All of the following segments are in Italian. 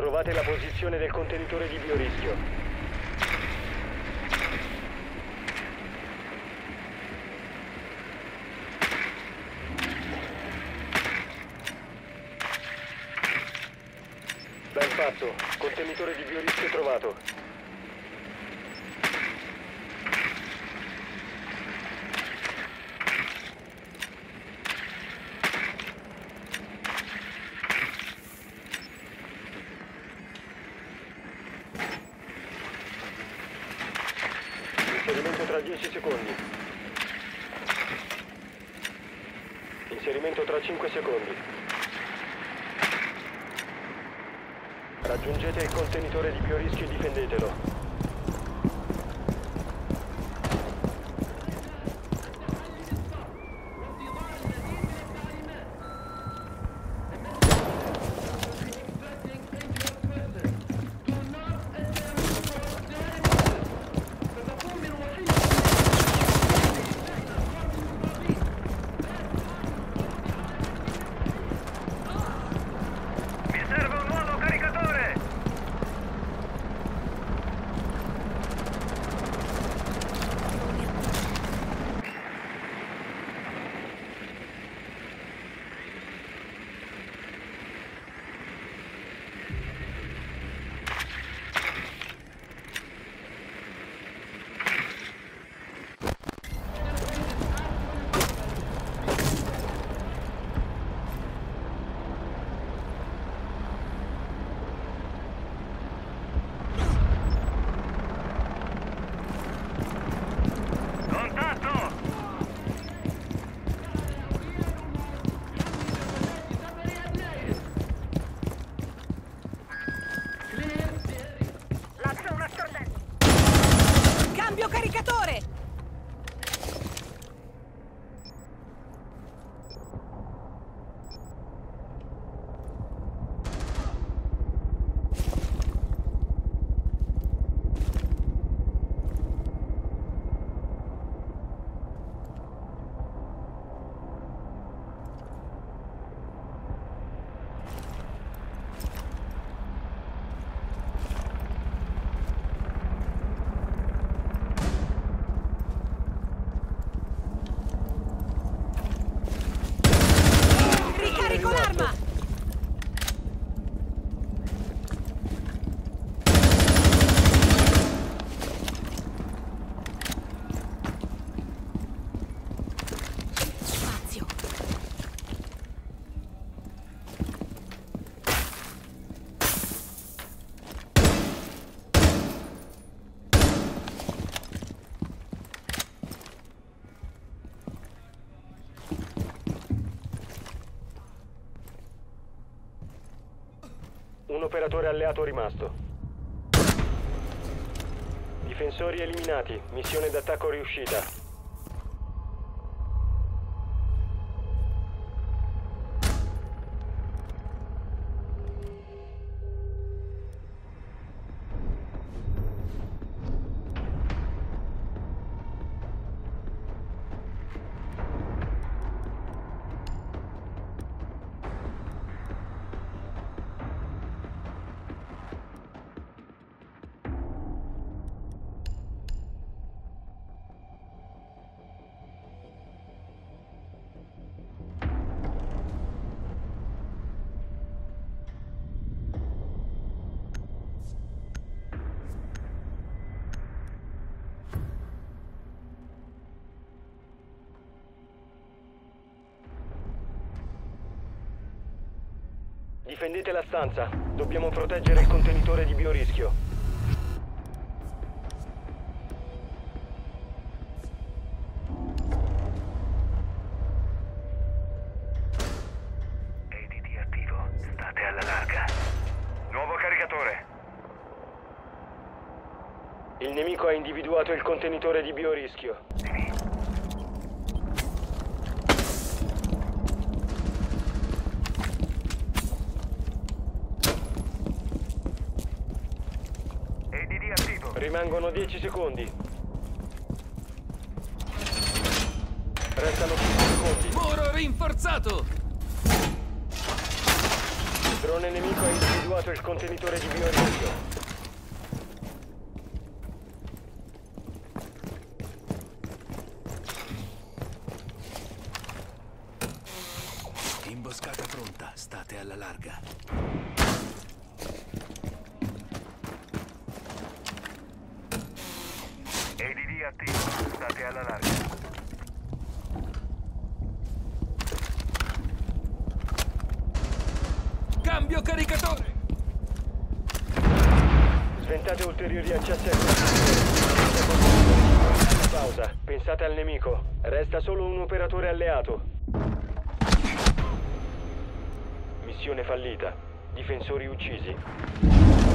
Trovate la posizione del contenitore di biorischio. Ben fatto. Contenitore di biorischio trovato. Operatore alleato rimasto. Difensori eliminati. Missione d'attacco riuscita. Difendete la stanza. Dobbiamo proteggere il contenitore di biorischio. ADD attivo. State alla larga. Nuovo caricatore. Il nemico ha individuato il contenitore di biorischio. Rimangono 10 secondi. Restano 5 secondi. Muro rinforzato! Drone nemico ha individuato il contenitore di biorischio. Imboscata pronta, state alla larga. State alla larga. Cambio caricatore! Sventate ulteriori accessi al Pausa. Pensate al nemico. Resta solo un operatore alleato. Missione fallita. Difensori uccisi.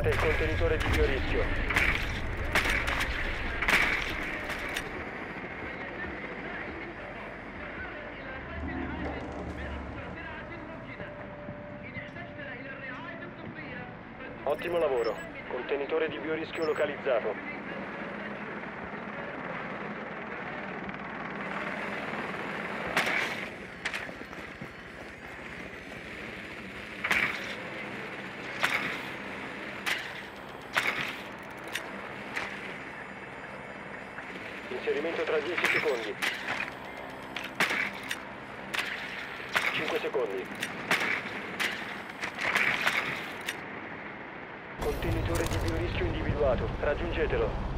Trovate il contenitore di biorischio. Ottimo lavoro. Contenitore di biorischio localizzato. Inserimento tra 10 secondi. 5 secondi. Contenitore di biorischio individuato. Raggiungetelo.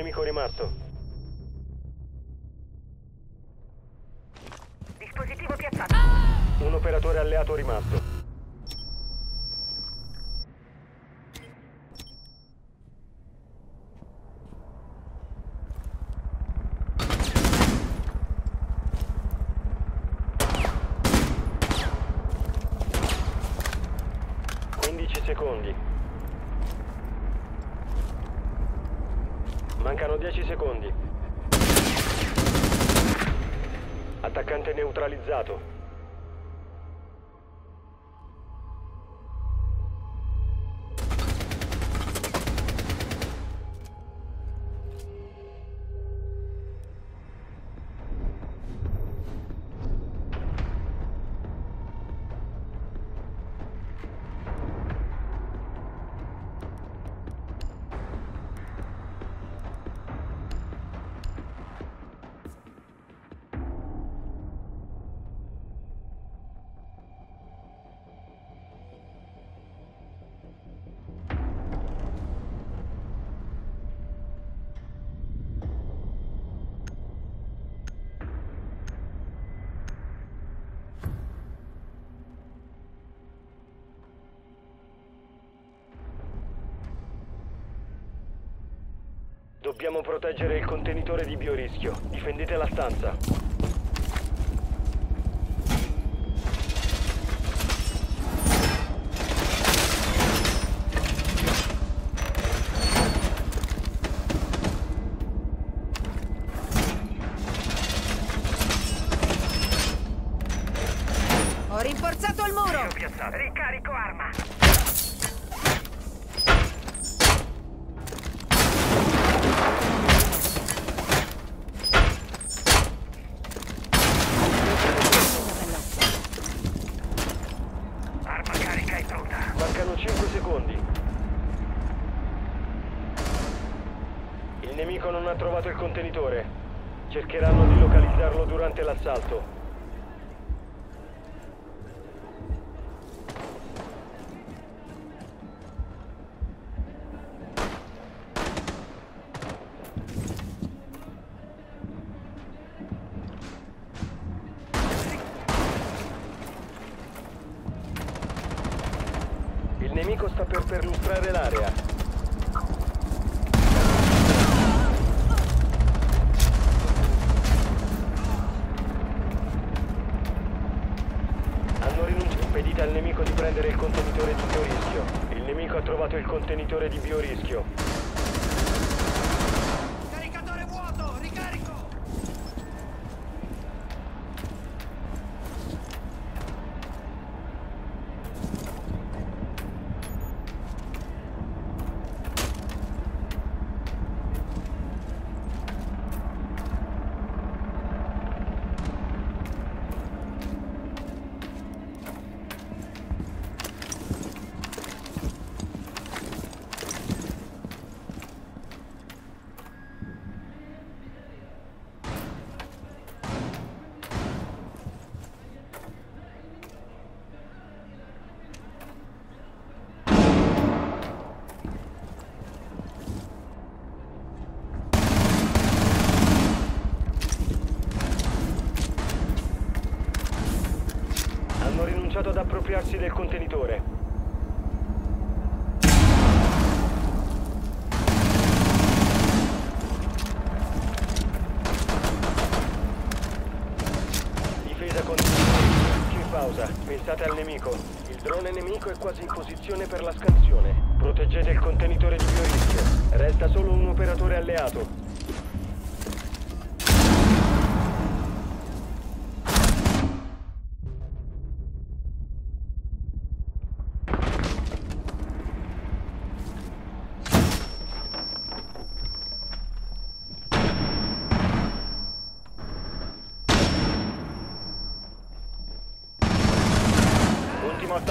nemico rimasto. Dispositivo piazzato. Un operatore alleato rimasto. Quindici secondi. Mancano 10 secondi. Attaccante neutralizzato. Dobbiamo proteggere il contenitore di biorischio. Difendete la stanza. Ho rinforzato il muro! Piazzato. Ricarico arma. Arma carica e pronta. Mancano 5 secondi. Il nemico non ha trovato il contenitore. Cercheranno di localizzarlo durante l'assalto. Il nemico sta per perlustrare l'area. Hanno rinunciato. Impedite al nemico di prendere il contenitore di biorischio. Il nemico ha trovato di biorischio. Del contenitore. Difesa continua. In pausa. Pensate al nemico. Il drone nemico è quasi in posizione per la scansione. Proteggete il contenitore di biorischio. Resta solo un operatore alleato.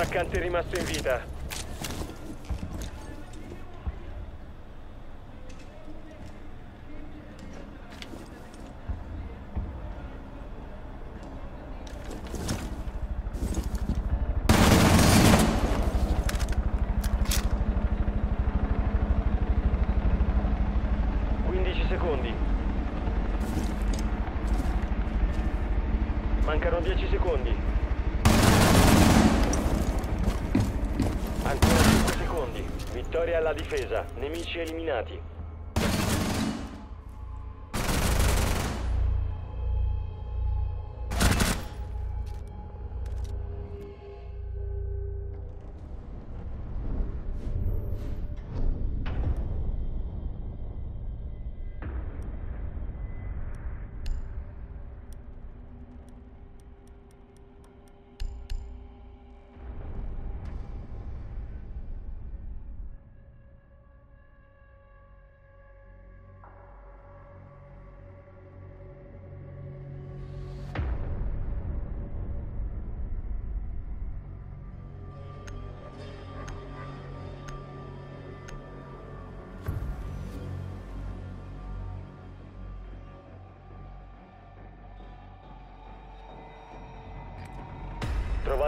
Attaccante rimasto in vita. Quindici secondi. Mancano 10 secondi. Ancora 5 secondi. Alla difesa. Nemici eliminati.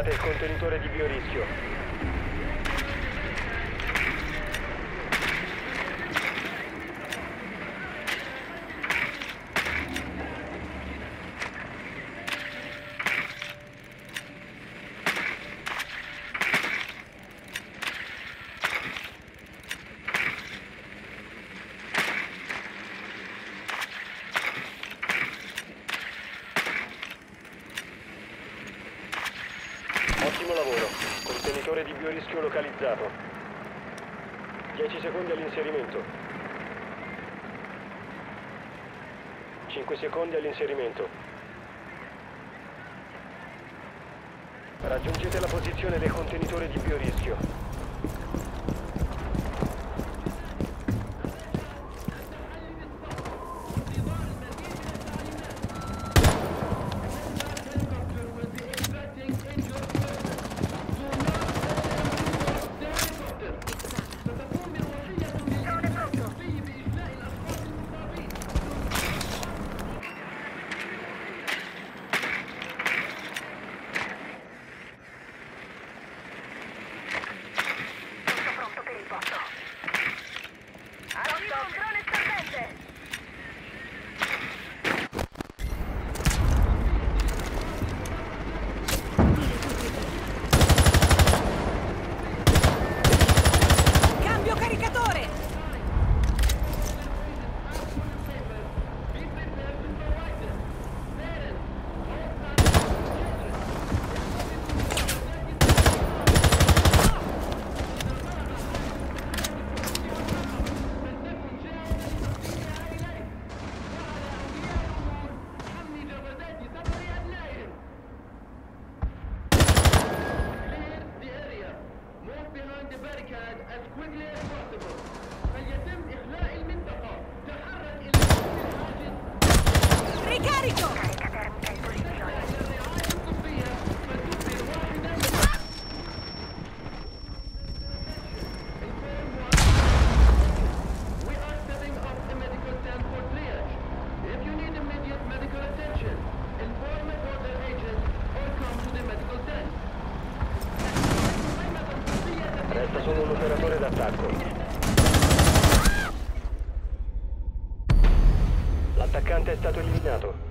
Trovate il contenitore di biorischio. Ottimo lavoro. Biorischio localizzato. 10 secondi all'inserimento. 5 secondi all'inserimento. Raggiungete la posizione del contenitore di biorischio. Solo un operatore d'attacco. L'attaccante è stato eliminato.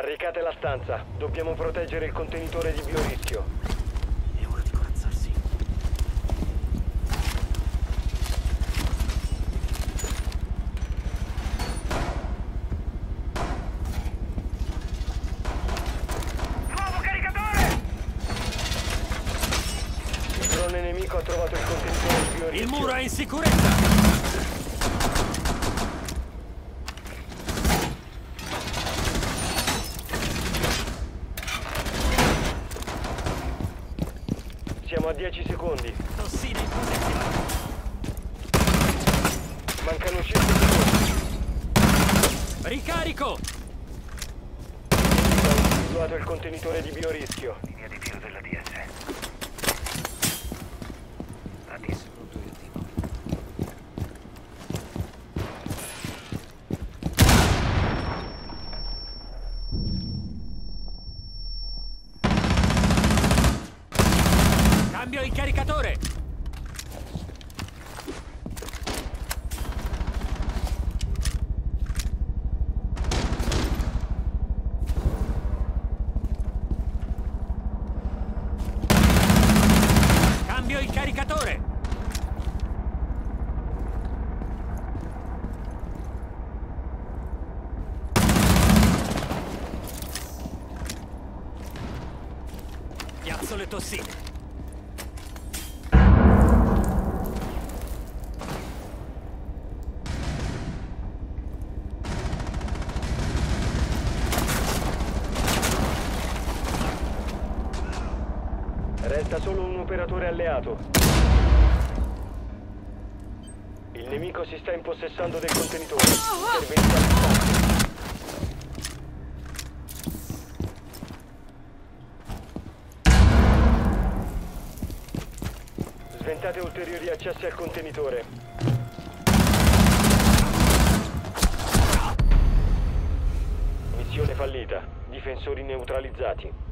Barricate la stanza. Dobbiamo proteggere il contenitore di biorischio. È ora di corazzarsi. Nuovo caricatore! Il drone nemico ha trovato il contenitore di biorischio. Il muro è in sicurezza! Siamo a 10 secondi. Tossine in posizione! Mancano 5 secondi. Ricarico! Abbiamo individuato il contenitore di biorischio. Linea di tiro della DS. ADS. Cambio il caricatore! Cambio il caricatore! Tossine. Resta solo un operatore alleato. Il nemico si sta impossessando del contenitore. Interventi Sventate ulteriori accessi al contenitore. Missione fallita. Difensori neutralizzati.